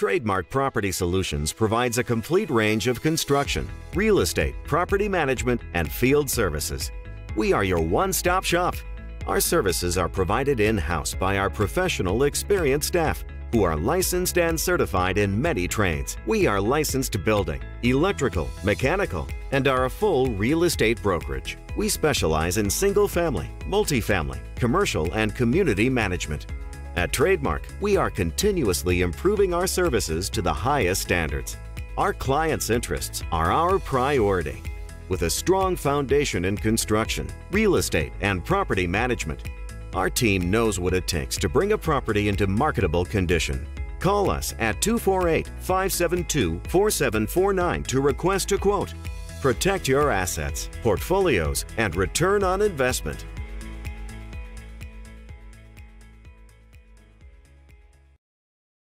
Trademark Property Solutions provides a complete range of construction, real estate, property management, and field services. We are your one stop shop. Our services are provided in house by our professional, experienced staff who are licensed and certified in many trades. We are licensed to building, electrical, mechanical, and are a full real estate brokerage. We specialize in single family, multifamily, commercial, and community management. At Trademark, we are continuously improving our services to the highest standards. Our clients' interests are our priority. With a strong foundation in construction, real estate, and property management, our team knows what it takes to bring a property into marketable condition. Call us at 248 572 4749 to request a quote. Protect your assets, portfolios, and return on investment